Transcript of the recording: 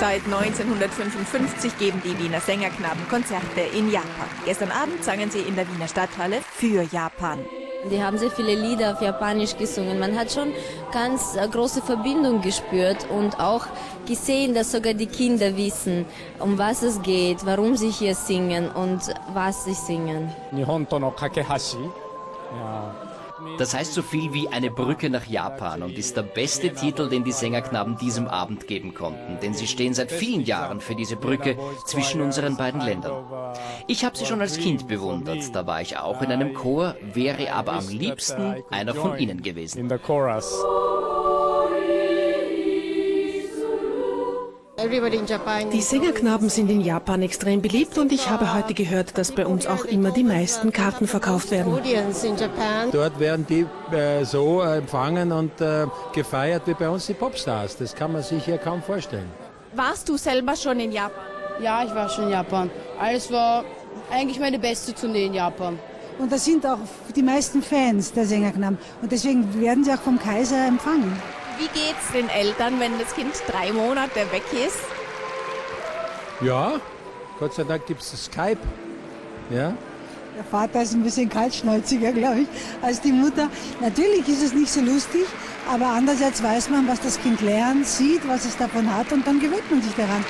Seit 1955 geben die Wiener Sängerknaben Konzerte in Japan. Gestern Abend sangen sie in der Wiener Stadthalle für Japan. Die haben sehr viele Lieder auf Japanisch gesungen. Man hat schon ganz äh, große Verbindung gespürt und auch gesehen, dass sogar die Kinder wissen, um was es geht, warum sie hier singen und was sie singen. Das heißt so viel wie eine Brücke nach Japan und ist der beste Titel, den die Sängerknaben diesem Abend geben konnten, denn sie stehen seit vielen Jahren für diese Brücke zwischen unseren beiden Ländern. Ich habe sie schon als Kind bewundert, da war ich auch in einem Chor, wäre aber am liebsten einer von ihnen gewesen. Die Sängerknaben sind in Japan extrem beliebt und ich habe heute gehört, dass bei uns auch immer die meisten Karten verkauft werden. Dort werden die äh, so empfangen und äh, gefeiert wie bei uns die Popstars. Das kann man sich hier kaum vorstellen. Warst du selber schon in Japan? Ja, ich war schon in Japan. Alles war eigentlich meine beste Tournee in Japan. Und das sind auch die meisten Fans der Sängerknaben. Und deswegen werden sie auch vom Kaiser empfangen. Wie geht's den Eltern, wenn das Kind drei Monate weg ist? Ja, Gott sei Dank gibt es Skype. Ja. Der Vater ist ein bisschen kaltschnäuziger, glaube ich, als die Mutter. Natürlich ist es nicht so lustig, aber andererseits weiß man, was das Kind lernt, sieht, was es davon hat und dann gewöhnt man sich daran.